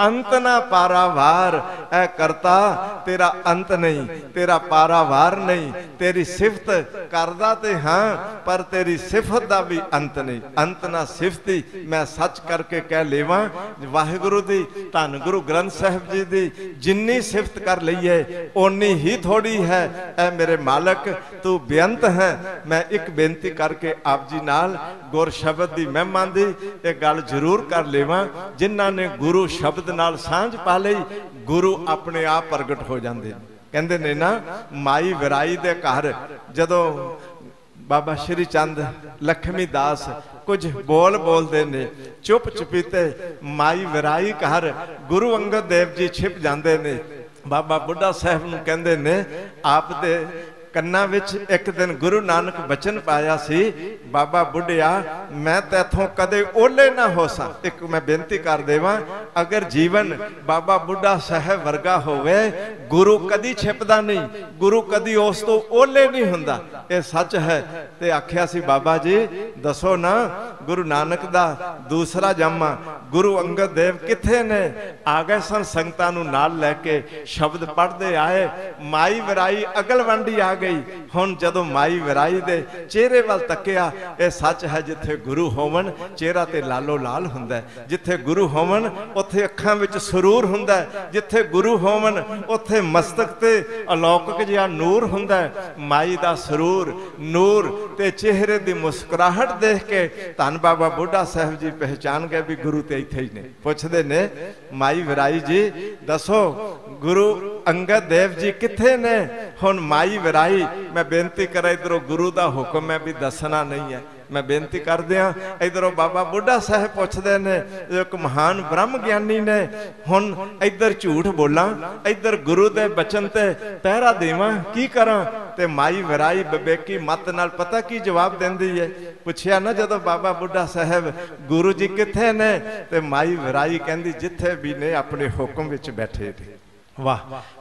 Speaker 1: ਅੰਤ ਨਾ ਪਾਰਾਵਾਰ, ਐ ਕਰਤਾ, ਤੇਰਾ ਅੰਤ ਨਹੀਂ, ਤੇਰਾ ਪਾਰਾਵਾਰ ਨਹੀਂ, ਤੇਰੀ ਸਿਫਤ ਕਰਦਾ ਤੇ ਹਾਂ, ਪਰ ਤੇਰੀ ਸਿਫਤ ਦਾ ਵੀ ਅੰਤ ਨਹੀਂ। ਅੰਤ ਨਾ ਸਿਫਤੀ ਮੈਂ ਸੱਚ ਕਰਕੇ ਕਹਿ ਲੇਵਾਂ, ਵਾਹਿਗੁਰੂ ਦੀ, ਧੰਨ ਗੁਰੂ ਗ੍ਰੰਥ ਸਾਹਿਬ ਜੀ ਦੀ ਜਿੰਨੀ ਸਿਫਤ ਕਰ ਲਈਏ, ਓਨੀ ਹੀ ਥੋੜੀ ਹੈ, ਐ ਮੇਰੇ ਮਾਲਕ, ਤੂੰ ਬੇਅੰਤ ਹੈ। ਮੈਂ ਇੱਕ ਬੇਨਤੀ ਕਰਕੇ ਆਪ ਜੀ ਨਾਲ ਗੁਰ ਸ਼ਬਦ ਦੀ ਮਹਿਮਾ ਦੀ ਇਹ ਗੱਲ ਜ਼ਰੂਰ ਕਰ ਲੇਵਾਂ, ਜਿਨ੍ਹਾਂ ਨੇ ਗੁਰੂ ਸ਼ਬਦ ਨਾਲ ਸਾਂਝ ਪਾ ਲਈ, ਗੁਰੂ ਆਪਣੇ ਆਪ ਪ੍ਰਗਟ ਹੋ ਜਾਂਦੇ। ਨੇ ਕਹਿੰਦੇ ਨੇ ਨਾ, ਮਾਈ ਵਿਰਾਈ ਦੇ ਘਰ, ਜਦੋਂ ਬਾਬਾ ਸ਼੍ਰੀ ਚੰਦ ਲਖਮੀ ਦਾਸ ਕੁਝ ਬੋਲ ਬੋਲਦੇ ਨੇ, ਚੁੱਪ ਚੁਪੀਤੇ ਮਾਈ ਵਿਰਾਈ ਘਰ ਗੁਰੂ ਅੰਗਦ ਦੇਵ ਜੀ ਛਿਪ ਜਾਂਦੇ ਨੇ ਬਾਬਾ ਬੁੱਢਾ ਸਾਹਿਬ ਨੂੰ ਕਹਿੰਦੇ ਨੇ, ਆਪ ਦੇ ਕੰਨਾਂ ਵਿੱਚ ਇੱਕ ਦਿਨ ਗੁਰੂ ਨਾਨਕ ਬਚਨ ਪਾਇਆ ਸੀ, ਬਾਬਾ ਬੁੱਢਿਆ, ਮੈਂ ਤੇਥੋਂ ਕਦੇ ਓਲੇ ਨਾ ਹੋ ਸਾਂ। ਇੱਕ ਮੈਂ ਬੇਨਤੀ ਕਰ ਦੇਵਾਂ, ਅਗਰ ਜੀਵਨ ਬਾਬਾ ਬੁੱਢਾ ਸਾਹਿਬ ਵਰਗਾ ਹੋਵੇ, ਗੁਰੂ ਕਦੀ ਛਿਪਦਾ ਨਹੀਂ, ਗੁਰੂ ਕਦੀ ਉਸ ਤੋਂ ਓਲੇ ਨਹੀਂ ਹੁੰਦਾ। ਇਹ ਸੱਚ ਹੈ, ਤੇ ਆਖਿਆ ਸੀ ਬਾਬਾ ਜੀ, ਦੱਸੋ ਨਾ ਗੁਰੂ ਨਾਨਕ ਦਾ ਦੂਸਰਾ ਜੰਮਾ। ਗੁਰੂ ਅੰਗਦ ਦੇਵ ਕਿੱਥੇ ਨੇ? ਆ ਗਏ ਸਨ ਸੰਗਤਾਂ ਨੂੰ ਨਾਲ ਲੈ ਕੇ। ਸ਼ਬਦ ਪੜ੍ਹਦੇ ਆਏ। ਮਾਈ ਵਿਰਾਈ ਅਗਲਵੰਡੀ ਆ ਗਈ। ਹੁਣ ਜਦੋਂ ਮਾਈ ਵਿਰਾਈ ਦੇ ਚਿਹਰੇ ਵੱਲ ਤੱਕਿਆ, ਇਹ ਸੱਚ ਹੈ ਜਿੱਥੇ ਗੁਰੂ ਹੋਵਣ, ਚਿਹਰਾ ਤੇ ਲਾਲੋ ਲਾਲ ਹੁੰਦਾ ਜਿੱਥੇ ਗੁਰੂ ਹੋਵਣ, ਉੱਥੇ ਅੱਖਾਂ ਵਿੱਚ ਸਰੂਰ ਹੁੰਦਾ ਜਿੱਥੇ ਗੁਰੂ ਹੋਵਣ, ਉੱਥੇ ਮਸਤਕ ਤੇ ਅਲੌਕਿਕ ਜਿਹਾ ਨੂਰ ਹੁੰਦਾ ਮਾਈ ਦਾ ਸਰੂਰ, ਨੂਰ ਤੇ ਚਿਹਰੇ ਦੀ ਮੁਸਕਰਾਹਟ ਦੇਖ ਕੇ ਧੰਨ ਬਾਬਾ ਬੁੱਢਾ ਸਾਹਿਬ ਜੀ ਪਹਿਚਾਨ ਗਏ ਵੀ ਗੁਰੂ ਤੇ ਇੱਥੇ ਹੀ ਨੇ। ਪੁੱਛਦੇ ਨੇ, ਮਾਈ ਵਿਰਾਈ ਜੀ, ਦੱਸੋ, ਗੁਰੂ ਅੰਗਦ ਦੇਵ ਜੀ ਕਿੱਥੇ ਨੇ? ਹੁਣ ਮਾਈ ਵਿਰਾਈ, ਮੈਂ ਬੇਨਤੀ ਕਰਾਂ ਇਧਰੋਂ ਗੁਰੂ ਦਾ ਹੁਕਮ ਹੈ ਵੀ ਦੱਸਣਾ ਨਹੀਂ ਹੈ। ਮੈਂ ਬੇਨਤੀ ਕਰਦੇ ਇਧਰੋਂ ਬਾਬਾ ਬੁੱਢਾ ਸਾਹਿਬ ਪੁੱਛਦੇ ਨੇ ਇੱਕ ਮਹਾਨ ਬ੍ਰਹਮ ਗਿਆਨੀ ਨੇ। ਹੁਣ ਇਧਰ ਝੂਠ ਬੋਲਾਂ, ਇਧਰ ਗੁਰੂ ਦੇ ਬਚਨ ਤੇ ਪਹਿਰਾ ਦੇਵਾਂ, ਕੀ ਕਰਾਂ? ਤੇ ਮਾਈ ਵਿਰਾਈ ਬਬੇਕੀ ਮਤ ਨਾਲ ਪਤਾ ਕੀ ਜਵਾਬ ਦਿੰਦੀ ਹੈ? ਪੁੱਛਿਆ ਨਾ ਜਦੋਂ ਬਾਬਾ ਬੁੱਢਾ ਸਾਹਿਬ ਗੁਰੂ ਜੀ ਕਿੱਥੇ ਨੇ? ਤੇ ਮਾਈ ਵਿਰਾਈ ਕਹਿੰਦੀ ਜਿੱਥੇ ਵੀ ਨੇ ਆਪਣੇ ਹੁਕਮ ਵਿੱਚ ਬੈਠੇ ਨੇ। ਵਾਹ।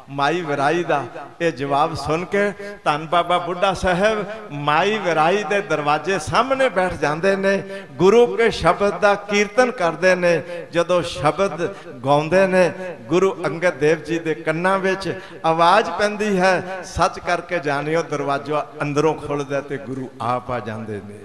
Speaker 1: ਮਾਈ ਵਿਰਾਈ ਦਾ ਇਹ ਜਵਾਬ ਸੁਣ ਕੇ ਧੰਨ ਬਾਬਾ ਬੁੱਢਾ ਸਾਹਿਬ ਮਾਈ ਵਿਰਾਈ ਦੇ ਦਰਵਾਜ਼ੇ ਸਾਹਮਣੇ ਬੈਠ ਜਾਂਦੇ ਨੇ ਗੁਰੂ ਕੇ ਸ਼ਬਦ ਦਾ ਕੀਰਤਨ ਕਰਦੇ ਨੇ। ਜਦੋਂ ਸ਼ਬਦ ਗਾਉਂਦੇ ਨੇ ਗੁਰੂ ਅੰਗਦ ਦੇਵ ਜੀ ਦੇ ਕੰਨਾਂ ਵਿੱਚ ਆਵਾਜ਼ ਪੈਂਦੀ ਹੈ ਸੱਚ ਕਰਕੇ ਜਾਣਿਓ ਦਰਵਾਜ਼ਾ ਅੰਦਰੋਂ ਖੁੱਲਦਾ ਤੇ ਗੁਰੂ ਆਪ ਆ ਜਾਂਦੇ ਨੇ।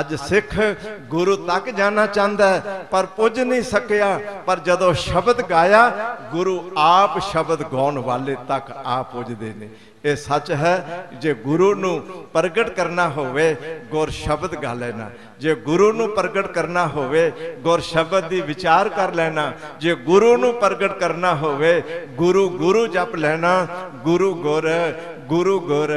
Speaker 1: ਅੱਜ ਸਿੱਖ ਗੁਰੂ ਤੱਕ ਜਾਣਾ ਚਾਹੁੰਦਾ ਪਰ ਪੁੱਜ ਨਹੀਂ ਸਕਿਆ। ਪਰ ਜਦੋਂ ਸ਼ਬਦ ਗਾਇਆ, ਗੁਰੂ ਆਪ ਸ਼ਬਦ ਗਾਉਣ ਵਾਲੇ ਤੱਕ ਆ ਪੁੱਜਦੇ ਨੇ। ਇਹ ਸੱਚ ਹੈ, ਜੇ ਗੁਰੂ ਨੂੰ ਪ੍ਰਗਟ ਕਰਨਾ ਹੋਵੇ, ਗੁਰ ਸ਼ਬਦ ਗਾ ਲੈਣਾ। ਜੇ ਗੁਰੂ ਨੂੰ ਪ੍ਰਗਟ ਕਰਨਾ ਹੋਵੇ, ਗੁਰ ਸ਼ਬਦ ਦੀ ਵਿਚਾਰ ਕਰ ਲੈਣਾ। ਜੇ ਗੁਰੂ ਨੂੰ ਪ੍ਰਗਟ ਕਰਨਾ ਹੋਵੇ, ਗੁਰੂ ਗੁਰੂ ਜਪ ਲੈਣਾ। ਗੁਰੂ ਗੁਰ ਗੁਰੂ ਗੁਰ,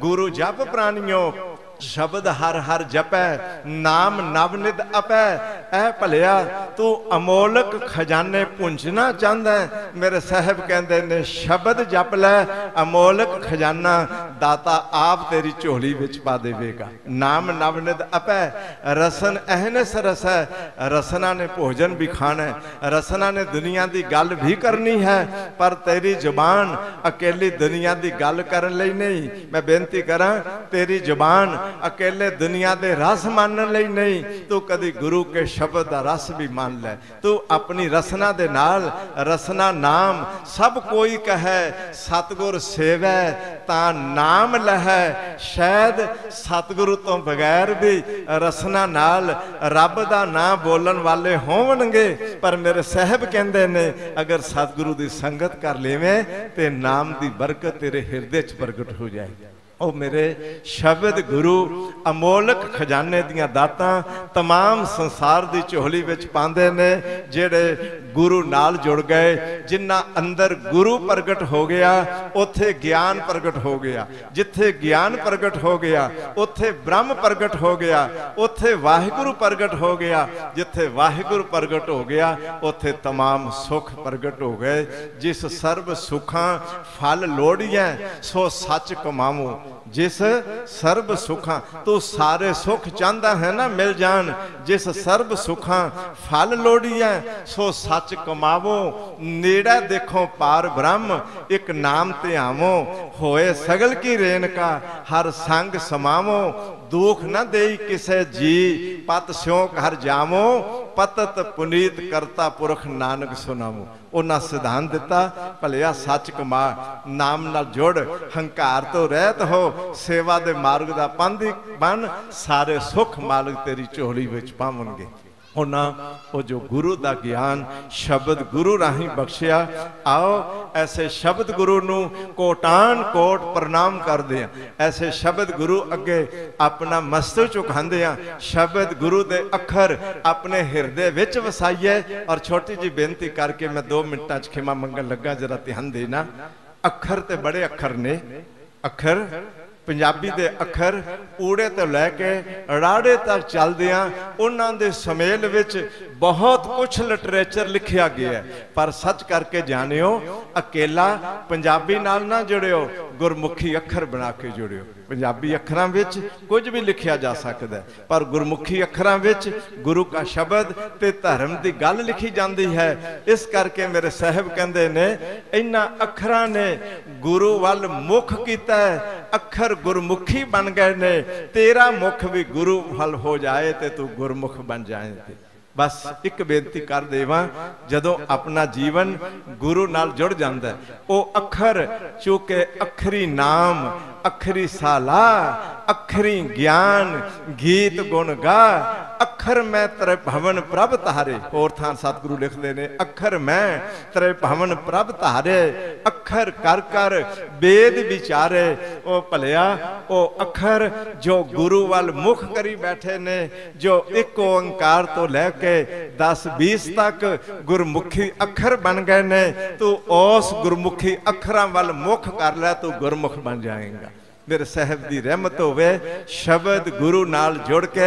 Speaker 1: ਗੁਰੂ ਜਪ ਪ੍ਰਾਨਿਓ ਸ਼ਬਦ ਹਰ ਹਰ ਜਪੈ, ਨਾਮ ਨਵਨਿਤ ਅਪੈ ਐ ਭਲਿਆ, ਤੂੰ ਅਮੋਲਕ ਖਜ਼ਾਨੇ ਪੁੰਝਣਾ ਚਾਹੁੰਦਾ ਮੇਰੇ ਸਾਹਿਬ ਕਹਿੰਦੇ ਨੇ, ਸ਼ਬਦ ਜਪ ਲੈ, ਅਮੋਲਕ ਖਜ਼ਾਨਾ ਦਾਤਾ ਆਪ ਤੇਰੀ ਝੋਲੀ ਵਿੱਚ ਪਾ ਦੇਵੇਗਾ। ਨਾਮ ਨਵਨਿਤ ਅਪੈ ਰਸਨ ਅਹਨਸ ਰਸੈ। ਰਸਨਾ ਨੇ ਭੋਜਨ ਵੀ ਖਾਣਾ ਹੈ, ਰਸਨਾ ਨੇ ਦੁਨੀਆ ਦੀ ਗੱਲ ਵੀ ਕਰਨੀ ਹੈ, ਪਰ ਤੇਰੀ ਜ਼ੁਬਾਨ ਅਕੇਲੀ ਦੁਨੀਆ ਦੀ ਗੱਲ ਕਰਨ ਲਈ ਨਹੀਂ। ਮੈਂ ਬੇਨਤੀ ਕਰਾਂ, ਤੇਰੀ ਜ਼ੁਬਾਨ ਅਕੇਲੇ ਦੁਨੀਆ ਦੇ ਰਸ ਮੰਨਣ ਲਈ ਨਹੀਂ। ਤੂੰ ਕਦੀ ਗੁਰੂ ਕੇ ਸ਼ਬਦ ਦਾ ਰਸ ਵੀ ਮੰਨ ਲੈ। ਤੂੰ ਆਪਣੀ ਰਸਨਾ ਦੇ ਨਾਲ ਰਸਨਾ ਨਾਮ ਸਭ ਕੋਈ ਕਹੈ, ਸਤਗੁਰ ਸੇਵੈ ਤਾਂ ਨਾਮ ਲਹੈ। ਸ਼ਾਇਦ ਸਤਗੁਰੂ ਤੋਂ ਬਗੈਰ ਵੀ ਰਸਨਾ ਨਾਲ ਰੱਬ ਦਾ ਨਾਮ ਬੋਲਣ ਵਾਲੇ ਹੋਣਗੇ ਪਰ ਮੇਰੇ ਸਾਹਿਬ ਕਹਿੰਦੇ ਨੇ, ਅਗਰ ਸਤਗੁਰੂ ਦੀ ਸੰਗਤ ਕਰ ਲੇਵੇਂ, ਤੇ ਨਾਮ ਦੀ ਬਰਕਤ ਤੇਰੇ ਹਿਰਦੇ 'ਚ ਪ੍ਰਗਟ ਹੋ ਜਾਏਗੀ। ਉਹ ਮੇਰੇ ਸ਼ਬਦ ਗੁਰੂ ਅਮੋਲਕ ਖਜ਼ਾਨੇ ਦੀਆਂ ਦਾਤਾਂ तमाम ਸੰਸਾਰ ਦੀ ਝੋਲੀ ਵਿੱਚ ਪਾਉਂਦੇ ਨੇ ਜਿਹੜੇ ਗੁਰੂ ਨਾਲ ਜੁੜ ਗਏ ਜਿਨ੍ਹਾਂ ਅੰਦਰ ਗੁਰੂ ਪ੍ਰਗਟ ਹੋ ਗਿਆ ਉੱਥੇ ਗਿਆਨ ਪ੍ਰਗਟ ਹੋ ਗਿਆ ਜਿੱਥੇ ਗਿਆਨ ਪ੍ਰਗਟ ਹੋ ਗਿਆ ਉੱਥੇ ਬ੍ਰਹਮ ਪ੍ਰਗਟ ਹੋ ਗਿਆ ਉੱਥੇ ਵਾਹਿਗੁਰੂ ਪ੍ਰਗਟ ਹੋ ਗਿਆ ਜਿੱਥੇ ਵਾਹਿਗੁਰੂ ਪ੍ਰਗਟ ਹੋ ਗਿਆ ਉੱਥੇ तमाम ਸੁਖ ਪ੍ਰਗਟ ਹੋ ਗਏ ਜਿਸ ਸਰਬ ਸੁਖਾਂ ਫਲ ਲੋੜੀਐ ਸੋ ਸੱਚ ਕਮਾਵੋ ਜਿਸ ਸਰਬ ਸੁਖਾਂ, ਤੂੰ ਸਾਰੇ ਸੁਖ ਚਾਹੁੰਦਾ ਹੈ ਨਾ, ਮਿਲ ਜਾਣ। ਜਿਸ ਸਰਬ ਸੁਖਾਂ, ਫਲ ਲੋੜੀਐ ਸੋ ਸੱਚ ਕਮਾਵੋ। ਨੇੜਾ ਦੇਖੋ ਪਾਰ ਬ੍ਰਹਮ, ਇੱਕ ਨਾਮ ਤੇ ਆਵੋ। ਹੋਏ ਸਗਲ ਕੀ ਰੇਨਕਾ ਹਰ ਸੰਗ ਸਮਾਵੋ। ਦੁਖ ਨਾ ਦੇਈ ਕਿਸੇ ਜੀ, ਪਤ ਸਿਉਕ ਹਰ ਜਾਵੋ। ਪਤਤ ਪੁਨੀਤ ਕਰਤਾ ਪੁਰਖ ਨਾਨਕ ਸੁਨਾਵੋ। ਉਹਨਾਂ ਸਿਧਾਂਤ ਦਿੱਤਾ, ਭਲਿਆ ਸੱਚ ਕਮਾ ਨਾਮ ਨਾਲ ਜੁੜ, ਹੰਕਾਰ ਤੋਂ ਰਹਿਤ ਹੋ, ਸੇਵਾ ਦੇ ਮਾਰਗ ਦਾ ਪੰਧੀ ਬਣ, ਸਾਰੇ ਸੁਖ ਮਾਲਕ ਤੇਰੀ ਝੋਲੀ ਵਿੱਚ ਪਾਵਣਗੇ। ਉਹਨਾਂ, ਉਹ ਜੋ ਗੁਰੂ ਦਾ ਗਿਆਨ ਸ਼ਬਦ ਗੁਰੂ ਰਾਹੀਂ ਬਖਸ਼ਿਆ, ਆਓ ਐਸੇ ਸ਼ਬਦ ਗੁਰੂ ਨੂੰ ਕੋਟਾਨ ਕੋਟ ਪ੍ਰਣਾਮ ਕਰਦੇ ਆ ਐਸੇ ਸ਼ਬਦ ਗੁਰੂ ਅੱਗੇ ਆਪਣਾ ਮਸਤਕ ਝੁਕਾਉਂਦੇ ਆ ਸ਼ਬਦ ਗੁਰੂ ਦੇ ਅੱਖਰ ਆਪਣੇ ਹਿਰਦੇ ਵਿੱਚ ਵਸਾਈਏ। ਔਰ ਛੋਟੀ ਜੀ ਬੇਨਤੀ ਕਰਕੇ ਮੈਂ 2 ਮਿੰਟਾਂ 'ਚ ਖਿਮਾ ਮੰਗਣ ਲੱਗਾ, ਜਰਾ ਧਿਆਨ ਦੇਣਾ। ਅੱਖਰ ਤੇ ਬੜੇ ਅੱਖਰ ਨੇ। ਅੱਖਰ ਪੰਜਾਬੀ ਦੇ ਅੱਖਰ ਊੜੇ ਤੋਂ ਲੈ ਕੇ ਰਾੜੇ ਤੱਕ ਚੱਲਦੇ ਆ ਉਹਨਾਂ ਦੇ ਸਮੇਲ ਵਿੱਚ ਬਹੁਤ ਕੁਝ ਲਿਟਰੇਚਰ ਲਿਖਿਆ ਗਿਆ ਪਰ ਸੱਚ ਕਰਕੇ ਜਾਣਿਓ, ਅਕੇਲਾ ਪੰਜਾਬੀ ਨਾਲ ਨਾ ਜੁੜਿਓ ਗੁਰਮੁਖੀ ਅੱਖਰ ਬਣਾ ਕੇ ਜੁੜਿਓ। ਪੰਜਾਬੀ ਅੱਖਰਾਂ ਵਿੱਚ ਕੁਝ ਵੀ ਲਿਖਿਆ ਜਾ ਸਕਦਾ ਪਰ ਗੁਰਮੁਖੀ ਅੱਖਰਾਂ ਵਿੱਚ ਗੁਰੂ ਕਾ ਸ਼ਬਦ ਤੇ ਧਰਮ ਦੀ ਗੱਲ ਲਿਖੀ ਜਾਂਦੀ ਹੈ। ਇਸ ਕਰਕੇ ਮੇਰੇ ਸਾਹਿਬ ਕਹਿੰਦੇ ਨੇ ਇਹਨਾਂ ਅੱਖਰਾਂ ਨੇ ਗੁਰੂ ਵੱਲ ਮੁਖ ਕੀਤਾ ਅੱਖਰ ਗੁਰਮੁਖੀ ਬਣ ਗਏ ਨੇ, ਤੇਰਾ ਮੁਖ ਵੀ ਗੁਰੂ ਵੱਲ ਹੋ ਜਾਏ ਤੇ ਤੂੰ ਗੁਰਮੁਖ ਬਣ ਜਾਏ ਬਸ ਇੱਕ ਬੇਨਤੀ ਕਰ ਦੇਵਾਂ, ਜਦੋਂ ਆਪਣਾ ਜੀਵਨ ਗੁਰੂ ਨਾਲ ਜੁੜ ਜਾਂਦਾ ਉਹ ਅੱਖਰ, ਚੁੱਕੇ ਅੱਖਰੀ ਨਾਮ ਅੱਖਰੀ ਸਾਲਾ, ਅੱਖਰੀ ਗਿਆਨ, ਗੀਤ ਗੁਣ ਗਾ। ਅੱਖਰ ਮੈਂ ਤੇਰੇ ਭਵਨ ਪ੍ਰਭ ਤਾਰੇ ਹੋਰ ਥਾਂ ਸਤਿਗੁਰੂ ਲਿਖਦੇ ਨੇ, ਅੱਖਰ ਮੈਂ ਤੇਰੇ ਭਵਨ ਪ੍ਰਭ ਤਾਰੇ ਅੱਖਰ ਕਰ ਕਰ ਵੇਦ ਵਿਚਾਰੇ। ਉਹ ਭਲਿਆ, ਉਹ ਅੱਖਰ ਜੋ ਗੁਰੂ ਵੱਲ ਮੁਖ ਕਰੀ ਬੈਠੇ ਨੇ, ਜੋ ਇੱਕ ਓੰਕਾਰ ਤੋਂ ਲੈ ਕੇ 10 20 ਤੱਕ ਗੁਰਮੁਖੀ ਅੱਖਰ ਬਣ ਗਏ ਨੇ। ਤੂੰ ਉਸ ਗੁਰਮੁਖੀ ਅੱਖਰਾਂ ਵੱਲ ਮੁਖ ਕਰ ਲੈ, ਤੂੰ ਗੁਰਮੁਖ ਬਣ ਜਾਏਗਾ। ਮੇਰੇ ਸਾਹਿਬ ਦੀ ਰਹਿਮਤ ਹੋਵੇ, ਸ਼ਬਦ ਗੁਰੂ ਨਾਲ ਜੁੜ ਕੇ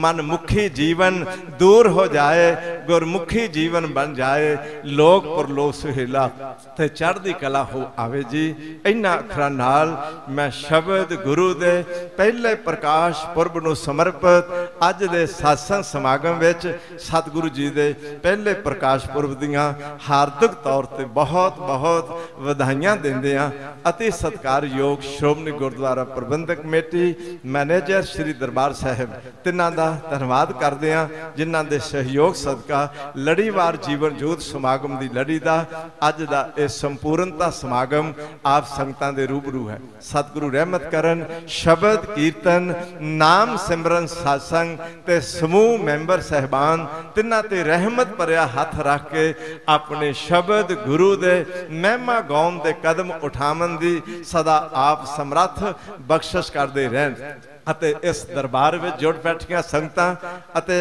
Speaker 1: ਮਨਮੁਖੀ ਜੀਵਨ ਦੂਰ ਹੋ ਜਾਏ, ਗੁਰਮੁਖੀ ਜੀਵਨ ਬਣ ਜਾਏ, ਲੋਕ ਪਰਲੋਕ ਸੁਹੇਲਾ ਤੇ ਚੜ੍ਹਦੀ ਕਲਾ ਹੋ ਆਵੇ ਜੀ। ਇਹਨਾਂ ਅੱਖਰਾਂ ਨਾਲ ਮੈਂ ਸ਼ਬਦ ਗੁਰੂ ਦੇ ਪਹਿਲੇ ਪ੍ਰਕਾਸ਼ ਪੁਰਬ ਨੂੰ ਸਮਰਪਿਤ ਅੱਜ ਦੇ ਸ਼ਾਸਨ ਸਮਾਗਮ ਵਿੱਚ ਸਤਿਗੁਰੂ ਜੀ ਦੇ ਪਹਿਲੇ ਪ੍ਰਕਾਸ਼ ਪੁਰਬ ਦੀਆਂ ਹਾਰਦਿਕ ਤੌਰ ਤੇ ਬਹੁਤ ਬਹੁਤ ਵਧਾਈਆਂ ਦਿੰਦੇ ਆ ਅਤੀ ਸਤਿਕਾਰਯੋਗ ਸ਼੍ਰੋਮਣੀ ਗੁਰ ਗੁਰਦੁਆਰਾ ਪ੍ਰਬੰਧਕ ਕਮੇਟੀ, ਮੈਨੇਜਰ ਸ੍ਰੀ ਦਰਬਾਰ ਸਾਹਿਬ। ਤਿੰਨਾਂ ਦਾ ਧੰਨਵਾਦ ਕਰਦੇ ਹਾਂ, ਜਿਨ੍ਹਾਂ ਦੇ ਸਹਿਯੋਗ ਸਦਕਾ ਲੜੀਵਾਰ ਜੀਵਨ ਜੋਤ ਸਮਾਗਮ ਦੀ ਲੜੀ ਦਾ ਅੱਜ ਦਾ ਇਹ ਸੰਪੂਰਨਤਾ ਸਮਾਗਮ ਆਪ ਸੰਗਤਾਂ ਦੇ ਰੂਬਰੂ ਹੈ। ਸਤਿਗੁਰੂ ਰਹਿਮਤ ਕਰਨ, ਸ਼ਬਦ ਕੀਰਤਨ, ਨਾਮ ਸਿਮਰਨ satsang ਤੇ ਸਮੂਹ ਮੈਂਬਰ ਸਹਿਬਾਨ ਤਿੰਨਾਂ ਤੇ ਰਹਿਮਤ ਭਰਿਆ ਹੱਥ ਰੱਖ ਕੇ ਆਪਣੇ ਸ਼ਬਦ ਗੁਰੂ ਦੇ ਮਹਿਮਾ ਗਾਉਣ ਦੇ ਕਦਮ ਉਠਾਵਣ ਦੀ ਸਦਾ ਆਪ ਸਮਰੱਥ ਬਖਸ਼ਿਸ਼ ਕਰਦੇ ਰਹਿਣ। ਅਤੇ ਇਸ ਦਰਬਾਰ ਵਿੱਚ ਜੁੜ ਬੈਠੀਆਂ ਸੰਗਤਾਂ ਅਤੇ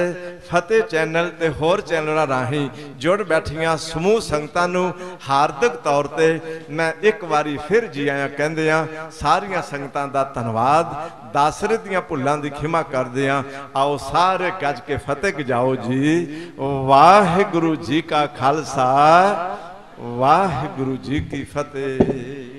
Speaker 1: ਫਤਿਹ ਚੈਨਲ ਤੇ ਹੋਰ ਚੈਨਲਾਂ ਰਾਹੀਂ ਜੁੜ ਬੈਠੀਆਂ ਸਮੂਹ ਸੰਗਤਾਂ ਨੂੰ ਹਾਰਦਿਕ ਤੌਰ ਤੇ ਮੈਂ ਇੱਕ ਵਾਰੀ ਫਿਰ ਜੀ ਆਇਆਂ ਕਹਿੰਦੇ ਆ, ਸਾਰੀਆਂ ਸੰਗਤਾਂ ਦਾ ਧੰਨਵਾਦ। ਦਾਸਰੇ ਦੀਆਂ ਭੁੱਲਾਂ ਦੀ ਖਿਮਾ ਕਰਦੇ ਆ। ਆਓ ਸਾਰੇ ਗੱਜ ਕੇ ਫਤਿਹ ਗਜਾਓ ਜੀ। ਵਾਹਿਗੁਰੂ ਜੀ ਕਾ ਖਾਲਸਾ, ਵਾਹਿਗੁਰੂ ਜੀ ਕੀ ਫਤਿਹ।